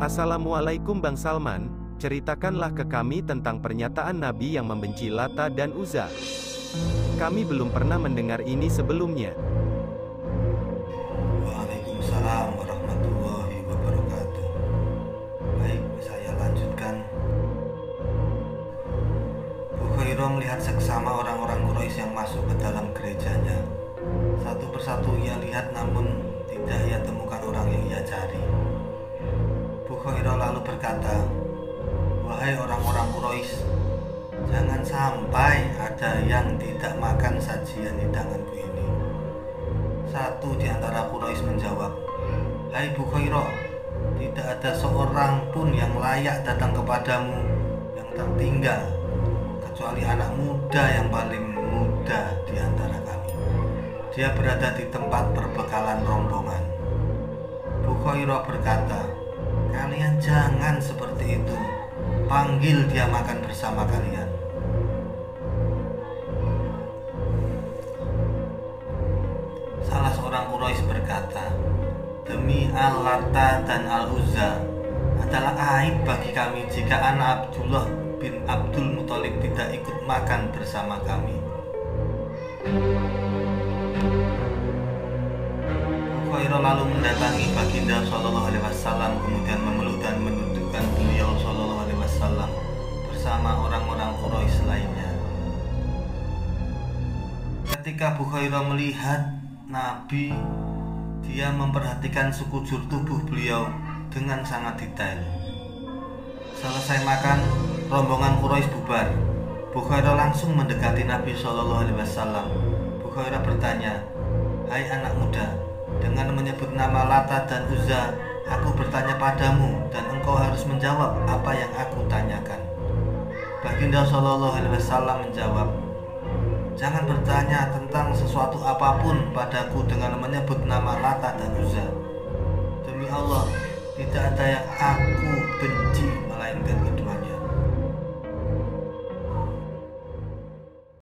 Assalamualaikum Bang Salman, ceritakanlah ke kami tentang pernyataan Nabi yang membenci Lata dan Uzza. Kami belum pernah mendengar ini sebelumnya. Waalaikumsalam warahmatullahi wabarakatuh. Baik, saya lanjutkan. Bukhairah melihat seksama orang-orang Quraisy yang masuk ke dalam gerejanya. Satu persatu ia lihat namun berkata, Wahai orang-orang Quraisy, jangan sampai ada yang tidak makan sajian hidanganku ini. Satu di antara Quraisy menjawab, Hai Bukhairah, tidak ada seorang pun yang layak datang kepadamu yang tertinggal kecuali anak muda yang paling muda di antara kami. Dia berada di tempat perbekalan rombongan. Bukhairah berkata, Kalian jangan seperti itu. Panggil dia makan bersama kalian. Salah seorang Quraisy berkata, Demi Al-Lata dan Al-Uzza adalah aib bagi kami jika anak Abdullah bin Abdul Muthalib tidak ikut makan bersama kami. Lalu mendatangi baginda Shallallahu Alaihi Wasallam kemudian memeluk dan menundukkan beliau Shallallahu Alaihi Wasallam bersama orang-orang Quraisy lainnya. Ketika Bukhairah melihat Nabi, dia memperhatikan sekujur tubuh beliau dengan sangat detail. Selesai makan, rombongan Quraisy bubar. Bukhairah langsung mendekati Nabi Shallallahu Alaihi Wasallam. Bukhairah bertanya, Hai anak muda, dengan menyebut nama Lata dan Uzza, aku bertanya padamu dan engkau harus menjawab apa yang aku tanyakan. Baginda Shallallahu Alaihi Wasallam menjawab, Jangan bertanya tentang sesuatu apa pun padaku dengan menyebut nama Lata dan Uzza. Demi Allah, tidak ada yang aku benci melainkan keduanya.